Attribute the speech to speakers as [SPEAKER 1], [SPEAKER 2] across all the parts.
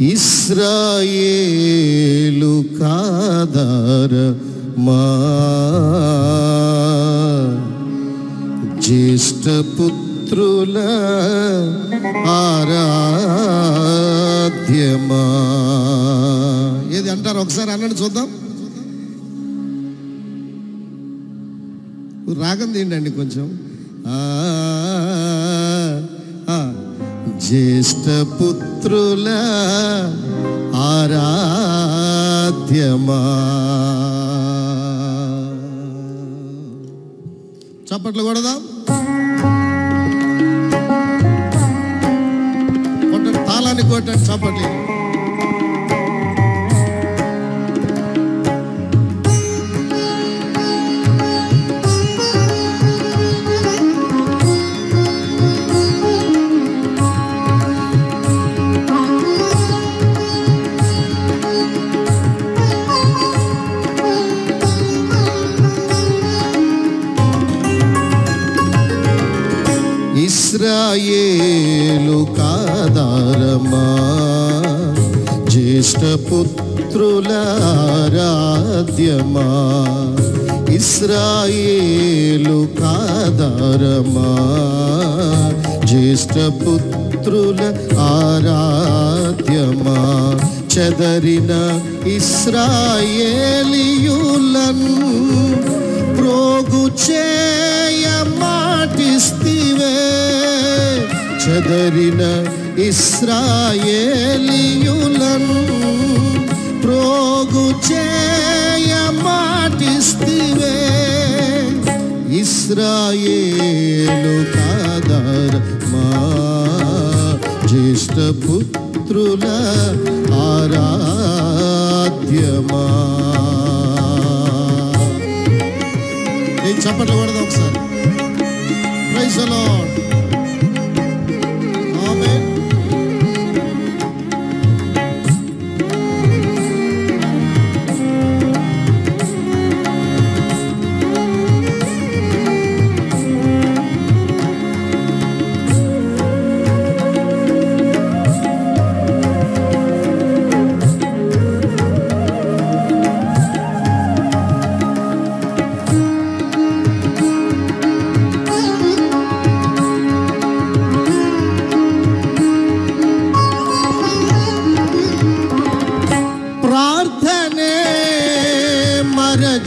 [SPEAKER 1] ఇస్రాయేలు కాదార మా జ్యేష్ఠపుత్రుల ఆరాధ్యమా. ఏది అంటారు? ఒకసారి అనండి చూద్దాం. రాగం ఏంటండి కొంచెం. ఆ, ఆ. జ్యేష్ఠపుత్రుల ఆరాధ్యమా. చప్పట్లు కొడదాం. కొట్టండి తాళాన్ని కొట్టండి చప్పట్లు. ఇస్రాయేలు కాదారమా? జ్యేష్ఠపుత్రుల ఆరాధ్యమా? ఇస్రాయేలు కాదారమా? జ్యేష్ఠపుత్రుల ఆరాధ్యమా? చెదరిన ఇస్రాయేలియులను ప్రోగు చేయ మాటిస్తివే. చెదరిన ఇస్రాయేలియులను ప్రోగు చేయ మాటిస్తివే. ఇస్రాయేలు కాదర మా జ్యేష్ఠపుత్రుల ఆరాధ్యమా. నేను చప్పట్లు కొడదాం ఒకసారి. ప్రైజ్ లార్డ్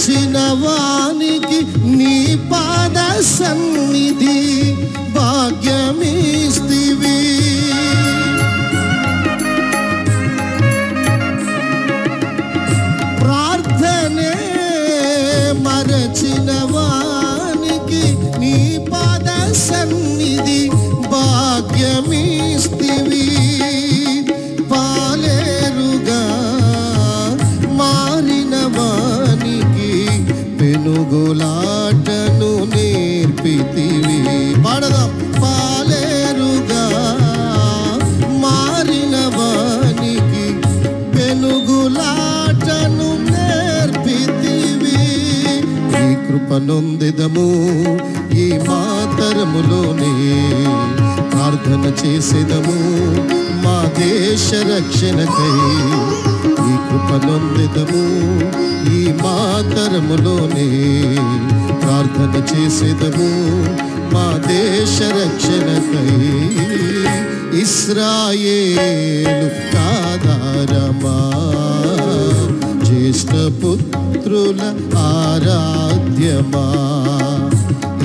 [SPEAKER 1] వచ్చిన వానికి నీ పాద సన్నిధి. మాటను నేర్పితివి. పాడదాం. పాలేరుగా మారిన వానికి పెనుగులాటను నేర్పితివి. ఈ కృపనొందిదము ఈ మాతరములోనే ప్రార్థన చేసేదము మా దేశ రక్షణకై. కృపనొందిదము ఈ మాతరములోనే ప్రార్థన చేసేదము మా దేశ రక్షణకై. ఇస్రాయేలు కాదారమా జ్యేష్ఠపుత్రుల ఆరాధ్యమా.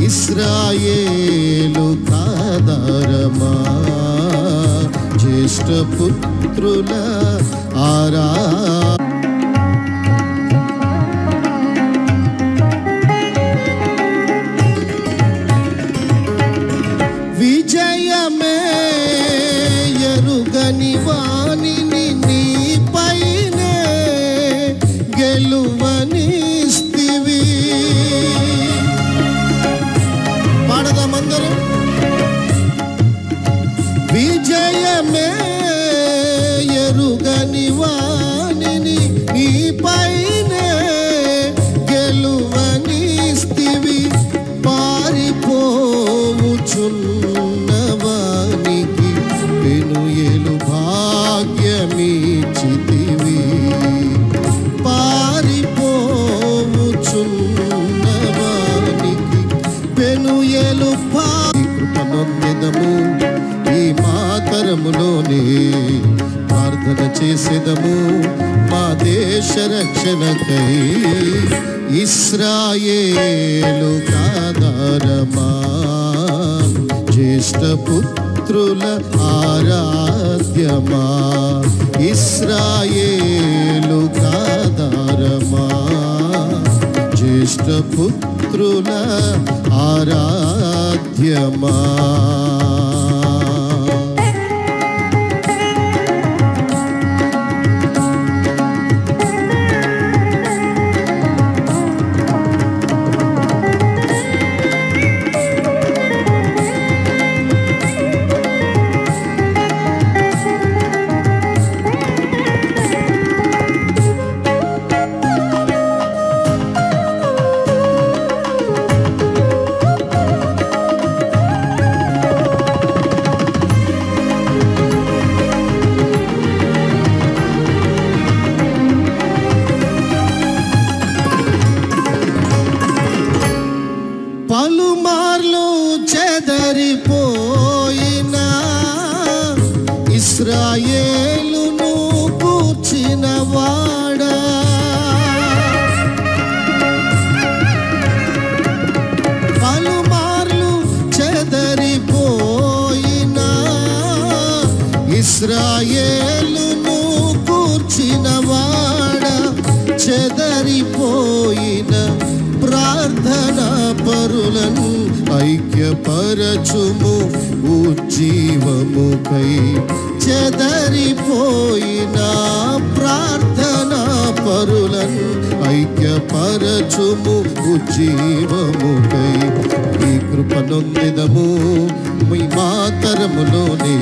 [SPEAKER 1] ఇస్రాయేలు కాదారమా ष्टपुत्र आरा రక్షణకై ఇస్రాయేలు కాదారమా జ్యేష్ఠపుత్రుల ఆరాధ్యమా? ఇస్రాయేలు కాదారమా జ్యేష్ఠపుత్రుల ఆరాధ్యమా? ఏలును కూర్చిన వాడ చెదరిపోయిన ప్రార్థన పరులను ఐక్యపరచుము ఉజ్జీవముకై. చెదరిపోయిన ప్రార్థన పరులను ఐక్యపరచుము ఉజ్జీవముకై. ఈ కృపనొందిదము మీ మాతరములోనే.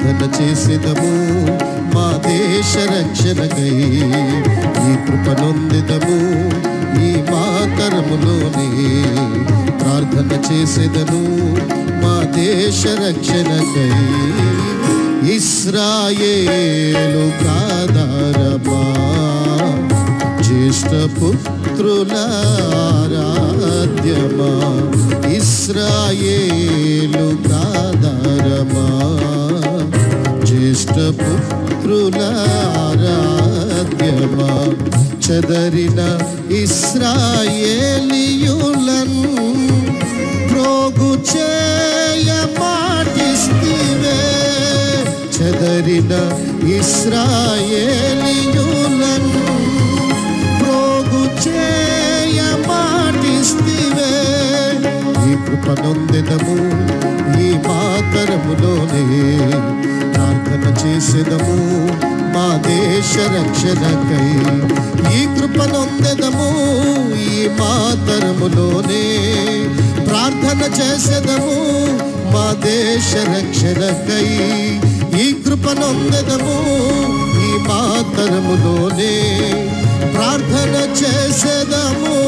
[SPEAKER 1] ప్రార్థన చేసేదము. మా దేశ రక్షణకై ఈ కృపనొందిదము ఈ మాతరములోనే ప్రార్థన చేసేదను మా దేశ రక్షణకై ఇస్రాయేలు కాదారమా జ్యేష్ఠ పుత్రుల ఆరాధ్యమా. ఇస్రాయేలు కాదారమా జ్యేష్ఠ పుత్రుల ఆరాధ్యమా చదరిన ఇస్రాయేలియులను ప్రోగు చేయ మాటిస్తివే చెదరిన ఇస్రాయేలియులన్ ప్రోగు చేయ మాటిస్తివే ఈ కృపనొందినము ఈ మాతరములోనే ప్రార్థన చేసేదము. మా దేశ రక్షణకై ఈ కృపనొందెదము ఈ మాతరములోనే ప్రార్థన చేసేదము. మా దేశ రక్షణకై ఈ కృపనొందెదము ఈ మాతరములోనే ప్రార్థన చేసేదము.